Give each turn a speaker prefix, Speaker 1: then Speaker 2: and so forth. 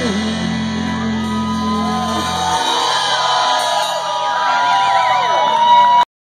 Speaker 1: you.